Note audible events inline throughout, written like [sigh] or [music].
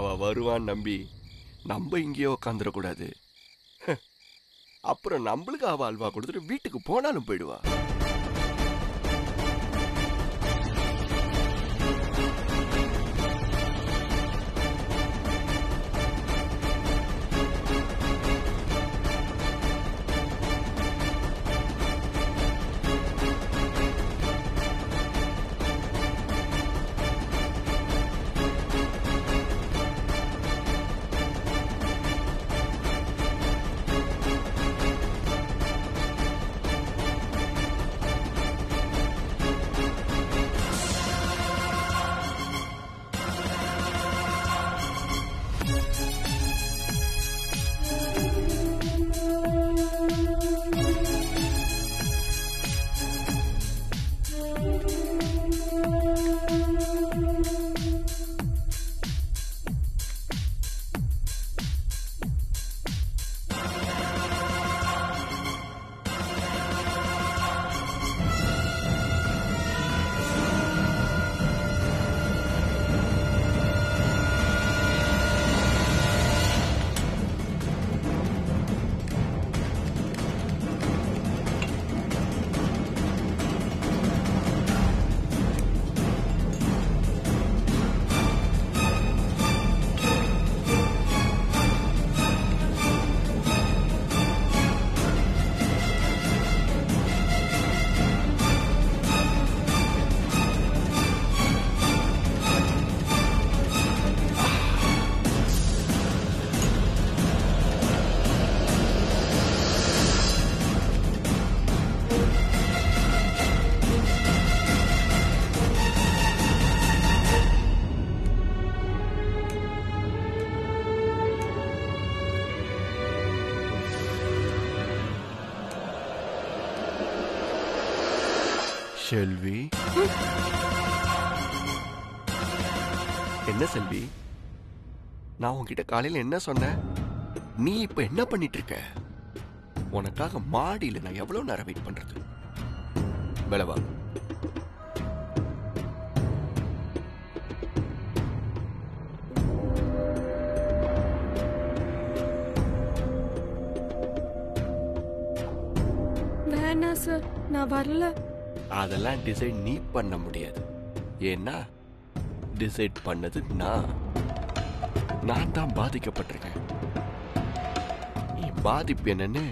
அவ வருவான்னு நம்பி நம்ம இங்கேயே உட்காந்துடக்கூடாது அப்புறம் நம்மளுக்கு அவள் அல்வா கொடுத்துட்டு வீட்டுக்கு போனாலும் போயிடுவா. செல்வி. என்ன செல்வி? நான் உன்கிட்ட காலையில என்ன சொன்னேன்? நீ இப்ப என்ன பண்ணிட்டு இருக்க உனக்காக மாடியில நான் எவ்வளவு நேரம் வெயிட் பண்றது? விளவா வேணாம் சார் நான் வரல. அதெல்லாம் டிசைட் நீ பண்ண முடியாது. ஏன்னா டிசைட் பண்ணது நான். நான் தான் பாதிக்கப்பட்டிருக்கேன். என் பாதிப்பு என்னன்னு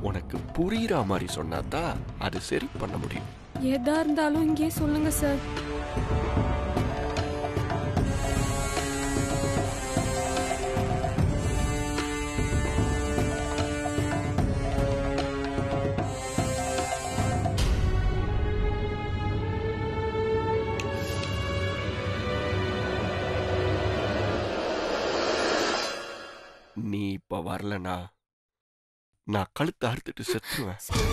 உனக்கு புரியுற மாதிரி சொன்னாதான் அது சரி பண்ண முடியும். எதா இருந்தாலும் இங்கேயே சொல்லுங்க சார் வரலனா நான் கழுத்தை அறுத்துட்டு செத்துருவேன். சார்.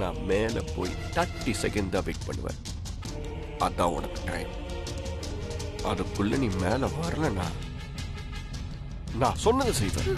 நான் மேல போய் தேர்ட்டி செகண்ட் தான் வெயிட் பண்ணுவேன். அதான் உனக்கு டைம் அதுக்குள்ள நீ மேல வரலனா நான் சொன்னதை செய்வேன்.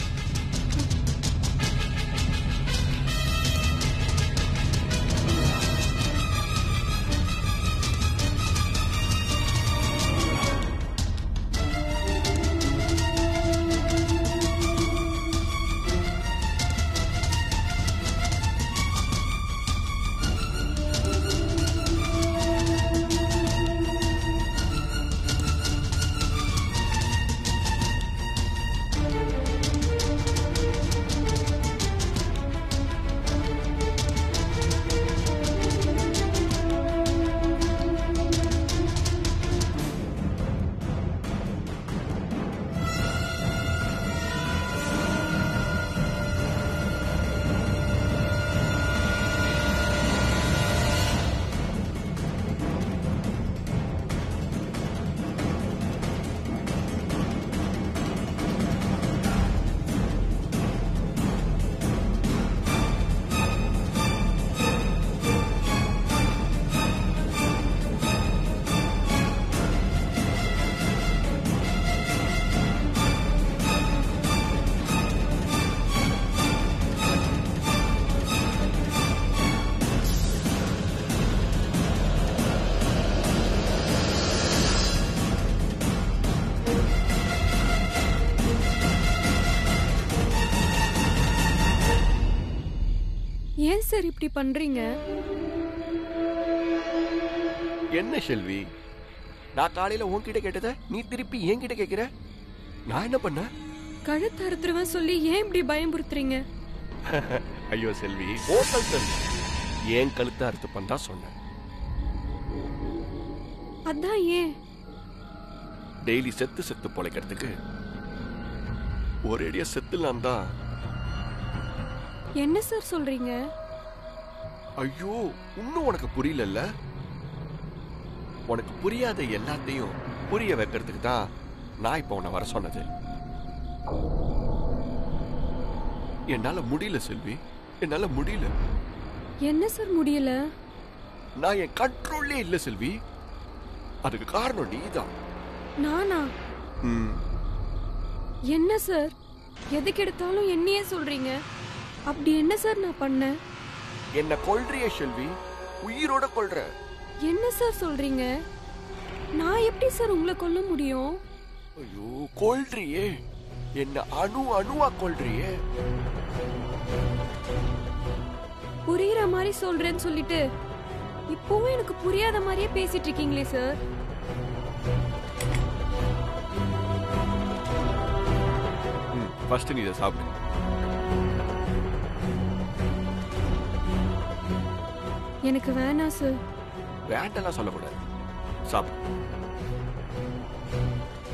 சார் இப்படி பண்றீங்க? என்ன செல்வி? நான் காலையில உன்கிட்ட கேட்டத நீ திருப்பி என்கிட்ட கேக்குற நான் என்ன பண்ண? கழுத்து அறுத்துருவேன் சொல்லி ஏன் இப்படி பயம்புறுத்துறீங்க [laughs] ஐயோ செல்வி ஓ கழுத்து ஏன் கழுத்தை அறுத்து பண்ணா சொன்னேன். அதான் ஏன்? டெய்லி செத்து செத்து பொழைக்கிறதுக்கு ஒரேடியா செத்துலாம் தான் என்ன சார் சொல்றீங்க? ஐயோ இன்னும் உனக்கு புரியலல்ல? உனக்கு புரியாத எல்லாத்தையும் புரிய வைக்கிறதுக்கு தான் நான் இப்போ உன்னை வர சொன்னது. என்னால முடியல செல்வி. என்னால முடியல. என்ன சார் முடியல? நான் என் கண்ட்ரோல்லே இல்ல செல்வி. அதுக்கு காரணம் நீதான். நானா? என்ன சார் எதுக்கு எடுத்தாலும் என்னையே சொல்றீங்க. அப்படி என்ன சார் நான் பண்ணேன்? என்ன கொல்றிய செல்வி? உயிரோட கொல்ற. என்ன சார் சொல்றீங்க? நான் எப்படி சார் உங்களை கொல்ல முடியும்? ஐயோ கொல்றியே. என்ன அணு அணுவா கொல்றியே? புரியுற மாதிரி சொல்றேன்னு சொல்லிட்டு இப்பவும் எனக்கு புரியாத மாதிரியே பேசிட்டு இருக்கீங்களே சார் ம் ஃபர்ஸ்ட் நீ இதை சாப்பிடு. எனக்கு வேணாம் சார் வேண்டாம்லாம் சொல்லக்கூடாது. சாப்பிடு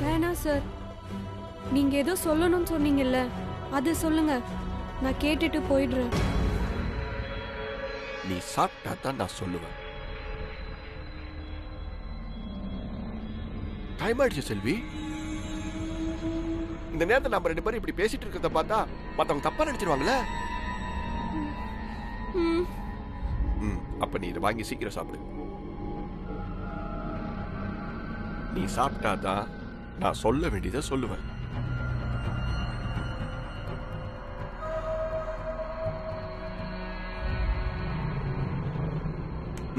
வேணாம் சார் நீங்க ஏதோ சொல்லணும்னு சொன்னீங்கல்ல அது சொல்லுங்க. நான் கேட்டுட்டு போயிடுறேன். நீ சாப்பிட்டா தான் நான் சொல்லுவேன். டைம் ஆயிடுச்சு செல்வி. இந்த நேரத்துல நம்ம ரெண்டு பேரும் இப்படி பேசிட்டு இருக்கிறத பார்த்தா மத்தவங்க தப்பா ம். அப்ப நீ இதை வாங்கி சீக்கிரம் சாப்பிடு. நீ சாப்பிட்டாதான் நான் சொல்ல வேண்டியதை சொல்லுவேன்.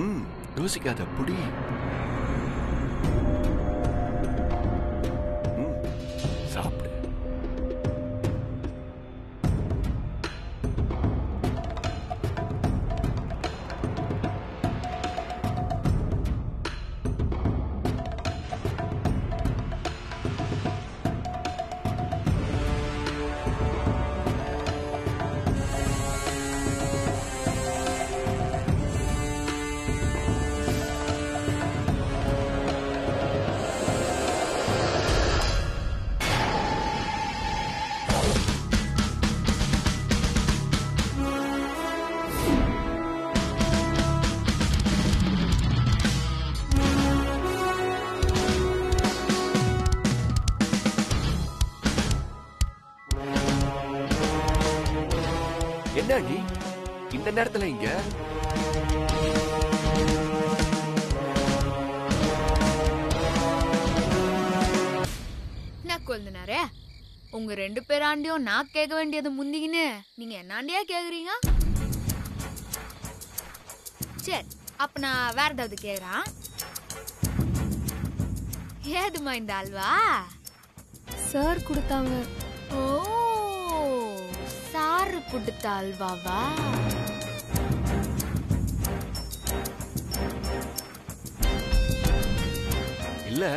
ம் யோசிக்காத புடி. இந்த நேரத்துல இங்க? என்ன கொழுந்தனாரே உங்க ரெண்டு பேராண்டியும் நான் கேட்க வேண்டியது முந்திக்கின்னு நீங்க என்னாண்டியா கேக்குறீங்க? சரி அப்ப நான் வேற ஏதாவது கேக்குறேன். ஏதுமா இந்த அல்வா? சார் கொடுத்தாங்க. ஓ சாரு கொடுத்த அல்வாவா? இல்ல.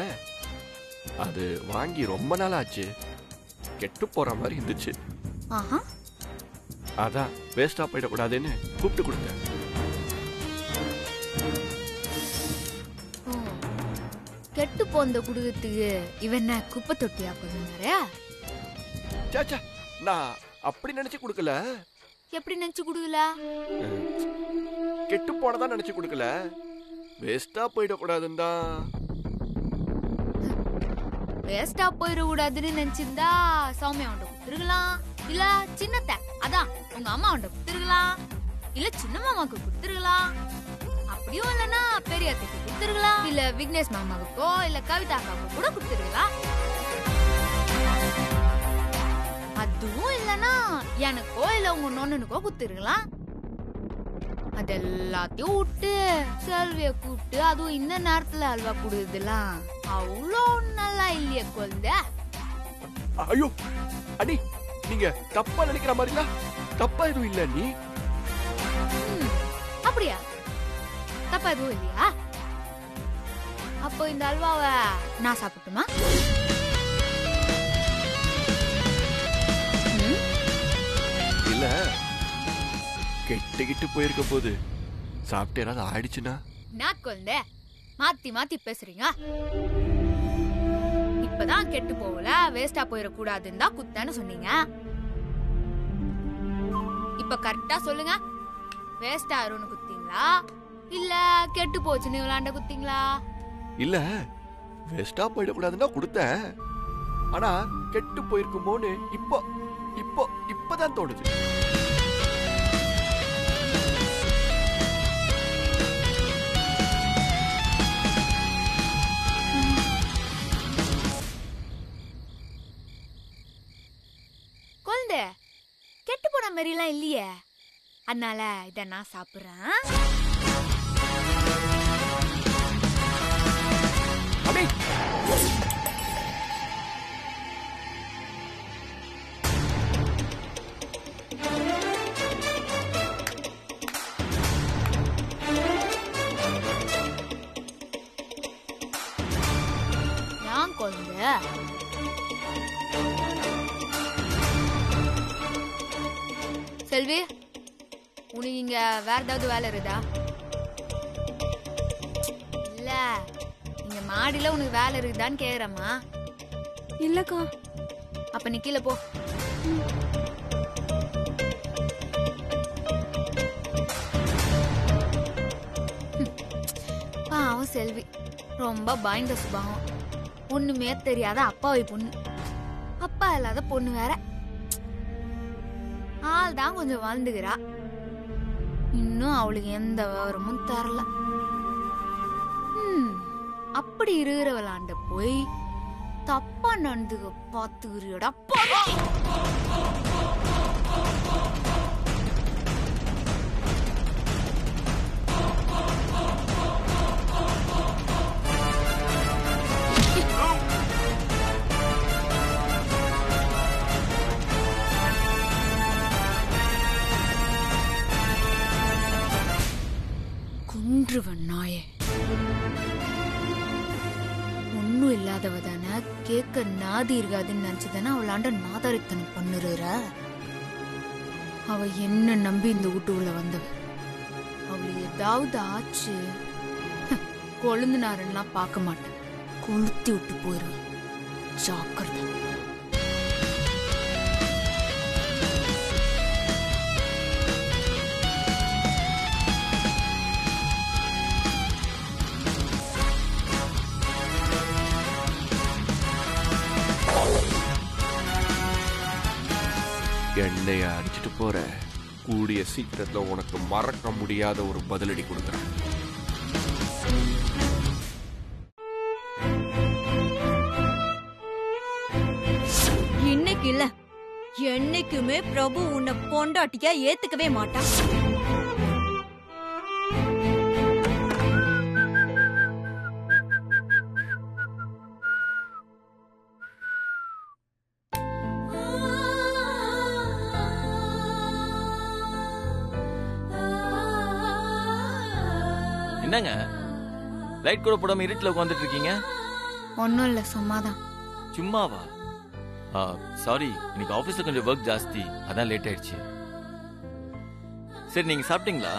அது வாங்கி ரொம்ப நாள் ஆச்சு கெட்டு போற மாதிரி இருந்துச்சு. அதான் வேஸ்டா போயிடக்கூடாதுன்னு கூப்பிட்டு கொடுத்தேன். கெட்டு போந்த குடுக்கத்துக்கு இவன் என்ன குப்பை தொட்டியா கொழுந்தனாரே சாச்சா நான் அப்படி நினைச்சு கொடுக்கல. எப்படி நினைச்சு குடுக்கல? கெட்டு போனதா நினைச்சு கொடுக்கல. வேஸ்டா போயிடக்கூடாதுன்னு தான். வேஸ்டா போயிடக்கூடாதுன்னு நினைச்சிருந்தா சௌமியா உண்ட கொடுத்துருக்கலாம். இல்ல சின்னத்தை அதான் உங்க அம்மா உண்ட கொடுத்துருக்கலாம். இல்ல சின்ன மாமாக்கு கொடுத்துருக்கலாம். அப்படியும் இல்லனா பெரிய அத்தைக்கு கொடுத்துருக்கலாம். இல்ல விக்னேஷ் மாமாவுக்கோ இல்ல கவிதா அக்காவுக்கு கூட கொடுத்துருக்கலாம். அதுவும் இல்லனா எனக்கோ இல்ல உங்க நொண்ணனுக்கோ கொடுத்துருக்கலாம். அது எல்லாத்தையும் விட்டு செல்விய கூப்பிட்டு அதுவும் இந்த நேரத்துல அல்வா கொடுக்குதுலாம் அவ்வளோ நல்லா இல்லையே குழந்தை. ஐயோ அண்ணி நீங்க தப்பா நினைக்கிற மாதிரிலாம் தப்பா எதுவும் இல்ல நீ அப்படியா? தப்பா எதுவும் இல்லையா? அப்போ இந்த அல்வாவை நான் சாப்பிட்டுமா? கெட்டுக்கிட்டு போயிருக்க போது சாப்பிட்டு ஏதாவது ஆயிடுச்சுன்னா? என்ன குழந்தை. மாத்தி மாத்தி பேசுறீங்க? இப்பதான் கெட்டு போகல வேஸ்டா போயிடக்கூடாதுன்னு தான் குத்தன்னு சொன்னீங்க. இப்ப கரெக்டா சொல்லுங்க. வேஸ்ட் ஆயிரும்னு குத்தீங்களா? இல்ல கெட்டு போச்சுன்னு விளாண்ட குத்தீங்களா? இல்ல வேஸ்டா போயிடக்கூடாதுன்னா கொடுத்தேன். ஆனா கெட்டு போயிருக்குமோன்னு இப்போ இப்போ இப்பதான் தோணுது. மாதிரிலாம் இல்லையே. அதனால இத நான் சாப்பிடுறேன். ஏன் குழந்தை? செல்வி உனக்கு இங்க வேற ஏதாவது வேலை இருக்குதா? இல்ல இங்க மாடியில உனக்கு வேலை இருக்குதான்னு கேக்குறம்மா. இல்லக்கா. அப்ப நீ கீழே போ. பாவம் செல்வி ரொம்ப பயந்த சுபாவம். ஒண்ணுமே தெரியாத அப்பாவை பொண்ணு. அப்பா இல்லாத பொண்ணு வேற. ஆள் தான் கொஞ்சம் வாழ்ந்துக்கிறா இன்னும் அவளுக்கு எந்த விவரமும் தரல. அப்படி இருக்கிறவளாண்ட போய் தப்பா நடந்துக்க பாத்துக்கிறியடா குன்றுவன் நாயே. ஒன்னும் இல்லாதவ தானே கேட்க நாதி இருக்காதுன்னு நினைச்சுதானே அவளாண்ட நாதாரித்தனம் பண்ணுற? அவ என்ன நம்பி இந்த வீட்டுக்குள்ள வந்தவ? அவளுக்கு ஏதாவது ஆச்சு? கொழுந்துனாரெல்லாம் பார்க்க மாட்டேன். கொளுத்தி விட்டு போயிருவேன் ஜாக்கிரதை. எண்ணெய அடிச்சிட்டு போற. கூடிய சீக்கிரத்துல உனக்கு மறக்க முடியாத ஒரு பதிலடி கொடுக்குறேன். இன்னைக்கு இல்ல. என்னைக்குமே பிரபு உன்னை பொண்டாட்டியா ஏத்துக்கவே மாட்டான். என்னங்க? லைட் கூட போடாம இருட்டில் உட்காந்துட்டு இருக்கீங்க ஒன்றும் இல்லை சும்மாதான். சும்மாவா? சாரி இன்னைக்கு ஆஃபீஸில் கொஞ்சம் ஒர்க் ஜாஸ்தி. அதான் லேட் ஆயிடுச்சு. சரி நீங்க சாப்பிட்டீங்களா?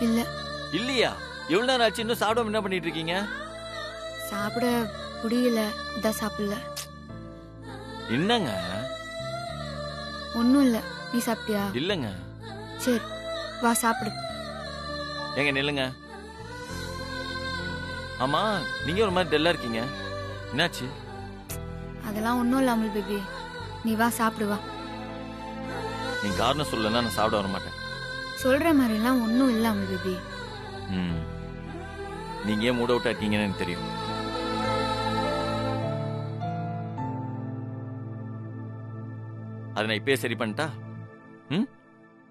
இல்லை. இல்லையா? எவ்வளவு நேரம் ஆச்சு? இன்னும் சாப்பிடாம என்ன பண்ணிட்டு இருக்கீங்க சாப்பிட முடியல இதான் சாப்பிடல. என்னங்க? ஒன்றும் இல்லை. நீ சாப்பிட்டியா? இல்லைங்க. சரி வா சாப்பிடு. ஏங்க நில்லுங்க. ஆமா நீங்க ஒரு மாதிரி டல்லா இருக்கீங்க. என்னாச்சு? அதெல்லாம் ஒன்றும் இல்லை அமுல் பேபி. நீ வா சாப்பிடு வா. நீங்க காரணம் சொல்லலன்னா நான் சாப்பிட வர மாட்டேன் சொல்ற மாதிரிலாம் ஒன்றும் இல்லை அமுல் பேபி. ம். நீங்க ஏன் மூட் அவுட்டா இருக்கீங்கன்னு எனக்கு தெரியும். அதை நான் இப்பயே சரி பண்ணிட்டா? ம்?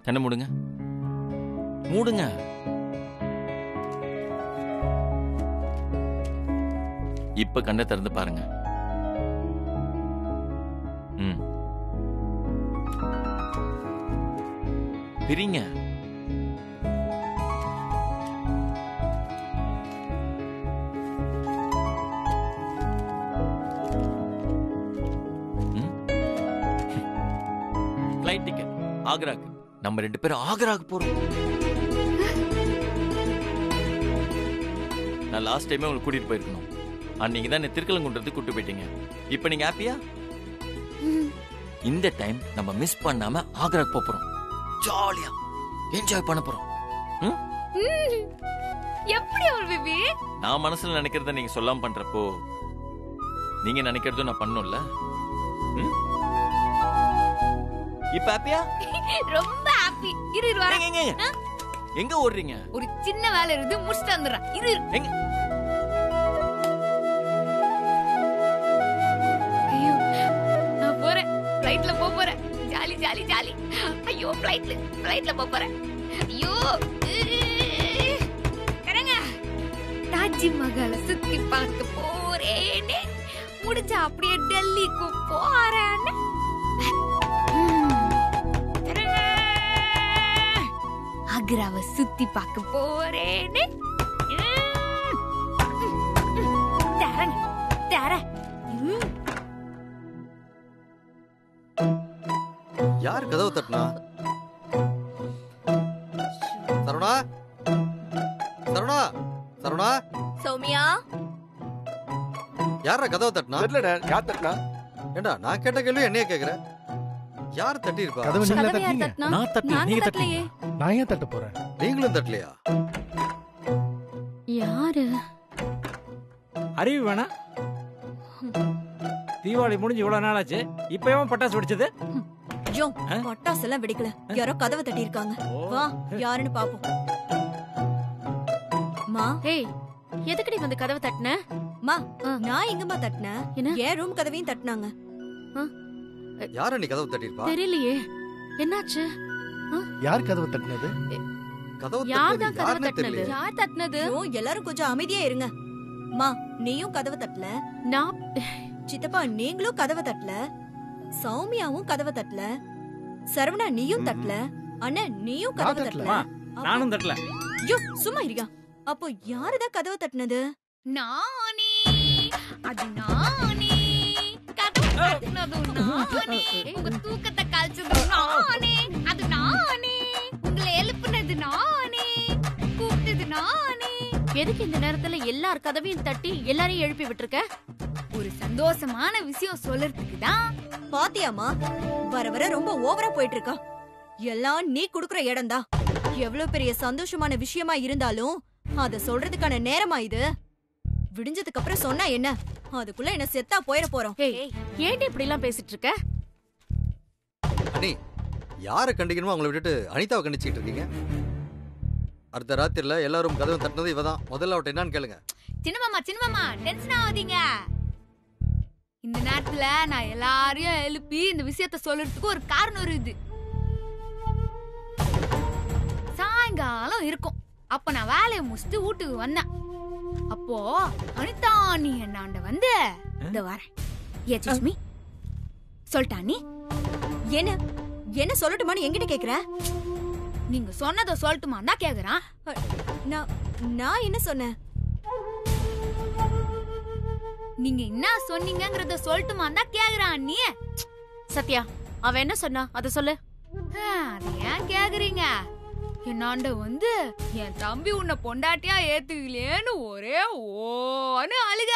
கண்ணை மூடுங்க. மூடுங்க. இப்ப கண்ணை திறந்து பாருங்க. ம். பிரிங்க. ஃப்ளைட் டிக்கெட் ஆக்ராக்கு. நம்ம ரெண்டு பேரும் ஆக்ராக்கு போறோம். நான் லாஸ்ட் டைமே உங்களுக்கு கூட்டிட்டு போயிருக்கணும். அன்னைக்கு தான் திருக்கலங்குன்றதுக்கு கூட்டு போயிட்டீங்க. இப்போ நீங்க ஹாப்பியா இந்த டைம் நம்ம மிஸ் பண்ணாம ஆக்ராக்கு போறோம். ஜாலியா என்ஜாய் பண்ண போறோம். எப்படி ஒரு பேபி நான் மனசுல நினைக்கிறத நீங்க சொல்லாம பண்றப்போ நீங்க நினைக்கிறதும் நான் பண்ணும்ல? இப்ப ஹாப்பியா ரொம்ப ஹாப்பி இரு இரு எங்க ஓடுறீங்க? ஒரு சின்ன வேலை இருந்து முடிச்சுட்டு வந்துடுறேன். இரு இரு. எங்க? ஃப்ளைட்ல போக போறேன் ஜாலி ஜாலி ஜாலி. ஐயோ ஃப்ளைட்ல ஃப்ளைட்ல போக போறேன் ஐயோ இறங்க. தாஜ்மஹாலை சுத்தி பார்க்க போறேனே. முடிஞ்சா அப்படியே டெல்லிக்கு போறேன்னு ஆக்ராவை சுத்தி பார்க்க போறேனே. யார் கதவு தட்டினா? சரவணா? சரவணா? சரவணா? சௌமியா? யாரா கதவு தட்டினா? யார் தட்டினா? ஏண்டா நான் கேட்ட கேள்வி என்னைய கேக்குற? யார் தட்டி இருப்பா கதவு யார் தட்டினீங்க? தட்டினா? நான் தட்டி நாங்க நீங்க தட்டலையே. தட்டி நான் ஏன் தட்ட போறேன்? நீங்களும் தட்டலையா? யாரு? அறிவு வேணா தீபாவளி முடிஞ்சு இவ்வளவு நாள் ஆச்சு இப்பயும் பட்டாசு வெடிச்சது. யோ ஆ? பட்டாசு எல்லாம் வெடிக்கல யாரோ கதவை தட்டி இருக்காங்க வா யாருன்னு பாப்போம். மா? ஏய் எதுக்குடி வந்து கதவை தட்டின? மா ஆ. நான் எங்கம்மா தட்டினேன் என்ன? என் ரூம் கதவையும் தட்டினாங்க. யார நீ கதவு தட்டிருப்பா தெரியலையே. என்னாச்சு? யார் கதவு தட்டினது? கதவு யார் தட்டினது தான் கதவை தட்டினது? யார் தட்டினது? ஐயோ எல்லாரும் கொஞ்சம் அமைதியா இருங்க. மா நீயும் கதவை தட்டல? நான் சித்தப்பா நீங்களும் கதவை தட்டல? சௌமியாவும் கதவை தட்டல? சரவணா நீயும் தட்டல? அண்ணன் நீயும் கதவை தட்டல. நானும் தட்டல. ஐயோ சும்மா இருங்க. அப்போ யாருதான் கதவை தட்டினது? நானே. அது நானே. கதவு தட்டினதும் நானே. உங்க தூக்கத்தை கழிச்சதும் நானே. அது நானே. உங்களை எழுப்புனது நானே. கூப்பிட்டது நானே. எதுக்கு இந்த நேரத்துல எல்லார் கதவையும் தட்டி எல்லாரையும் எழுப்பி விட்டுருக்க? ஒரு சந்தோஷமான விஷயம் சொல்றதுக்கு தான் பாத்தியாமா வர வர ரொம்ப ஓவரா போயிட்டு இருக்கா எல்லாம் நீ குடுக்குற இடம்தான் எவ்வளவு பெரிய சந்தோஷமான விஷயமா இருந்தாலும் அத சொல்றதுக்கான நேரமா இது? விடிஞ்சதுக்கு அப்புறம் சொன்னா என்ன? அதுக்குள்ள என்ன செத்தா போயிட போறோம். ஏய் ஏன்டி இப்படி எல்லாம் பேசிட்டு இருக்க அண்ணி யாரை கண்டிக்கணுமோ அவங்கள விட்டுட்டு அனிதாவை கண்டிச்சிட்டு இருக்கீங்க? அடுத்த ராத்திரில எல்லாரும் கதவு தட்டினது இவதான். முதல்ல அவட்ட என்னன்னு கேளுங்க. சின்னமாமா சின்னமாமா டென்ஷன் ஆகாதீங்க. இந்த நேரத்துல நான் எல்லாரையும் எழுப்பி இந்த விஷயத்த சொல்றதுக்கு ஒரு காரணம் இருக்குது சாயங்காலம் இருக்கும். அப்ப நான் வேலையை முடிச்சுட்டு வீட்டுக்கு வந்தேன். அப்போ அனிதா நீ என்னாண்ட வந்து? இந்த வரேன். ஏ சுஷ்மி சொல்லிட்டா நீ? என்ன? என்ன சொல்லட்டுமான்னு எங்கிட்ட கேக்குற? நீங்க சொன்னதை சொல்லட்டுமா தான் கேக்குறான். நான் நான் என்ன சொன்னேன்? நீங்க என்ன சொன்னீங்கங்கறத சொல்லட்டுமா தான் கேக்குறான் நீ. சத்யா அவ என்ன சொன்னா? அத சொல்லு. அது ஏன் கேக்குறீங்க? என்னாண்ட வந்து என் தம்பி உன்னை பொண்டாட்டியா ஏத்துக்கலேன்னு ஒரே ஓன்னு அழுக.